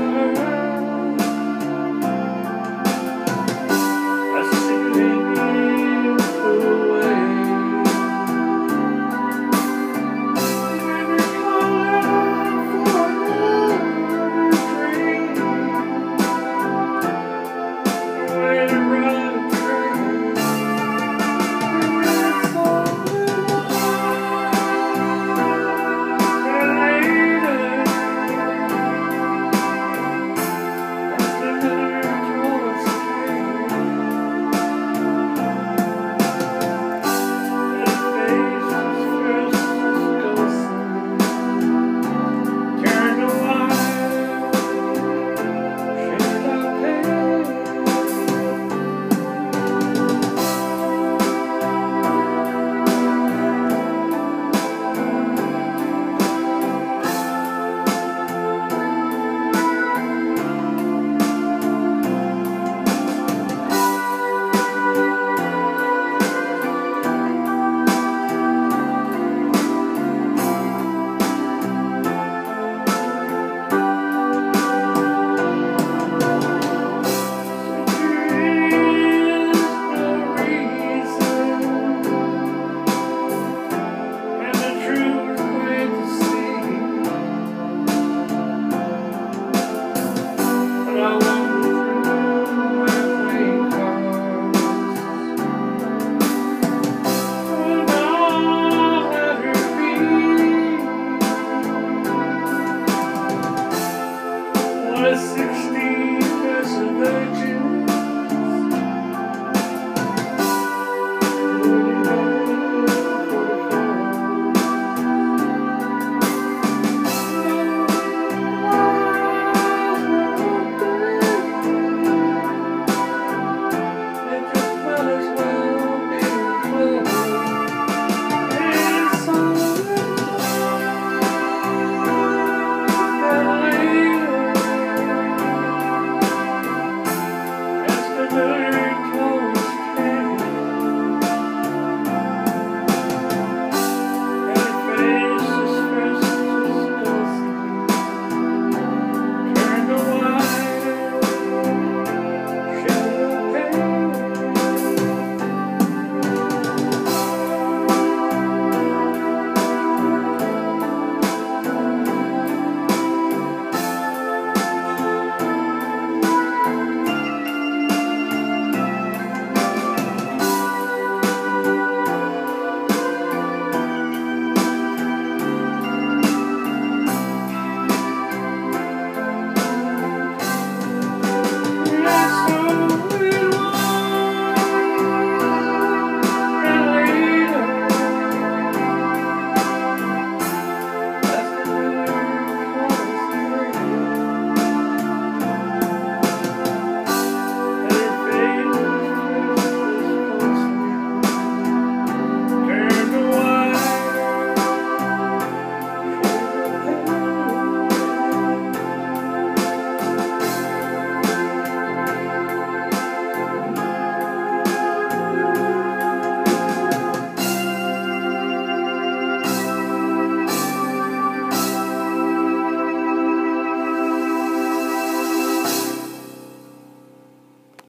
summer.